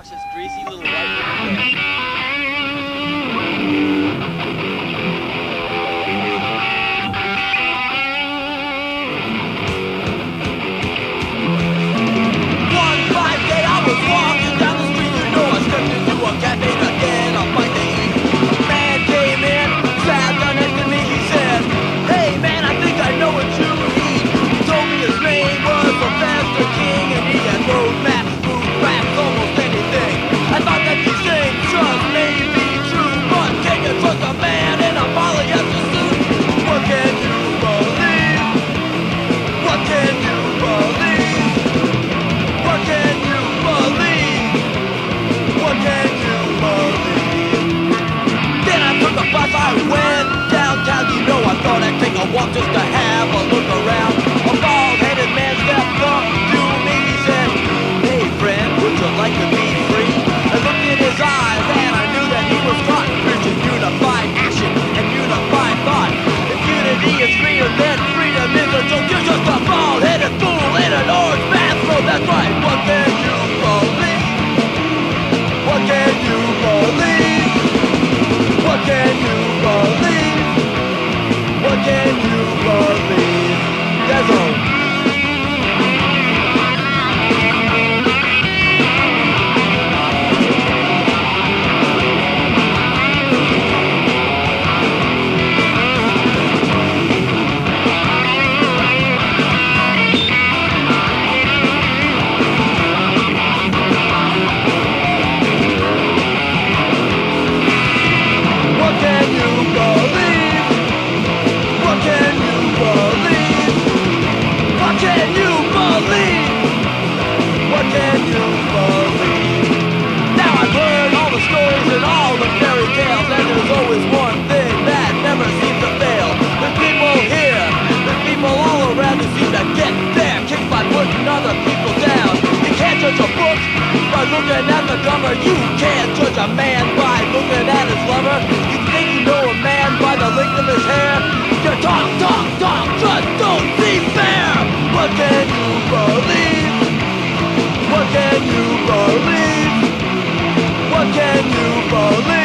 Watch this greasy little white just a other people down. You can't judge a book by looking at the cover. You can't judge a man by looking at his lover. You think you know a man by the length of his hair. You talk, talk, talk, just don't be fair. What can you believe? What can you believe? What can you believe?